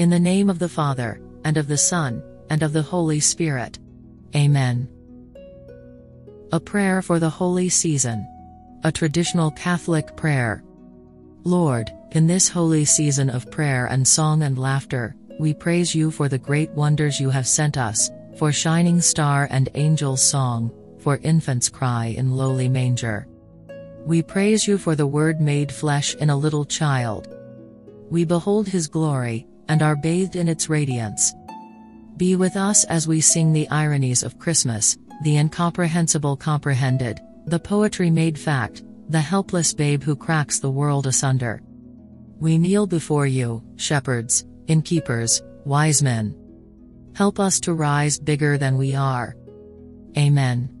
In the name of the Father, and of the Son, and of the Holy Spirit. Amen. A prayer for the holy season. A traditional Catholic prayer. Lord, in this holy season of prayer and song and laughter, we praise you for the great wonders you have sent us, for shining star and angel's song, for infant's cry in lowly manger. We praise you for the Word made flesh in a little child. We behold his glory, and are bathed in its radiance. Be with us as we sing the ironies of Christmas, the incomprehensible comprehended, the poetry made fact, the helpless babe who cracks the world asunder. We kneel before you, shepherds, innkeepers, wise men. Help us to rise bigger than we are. Amen.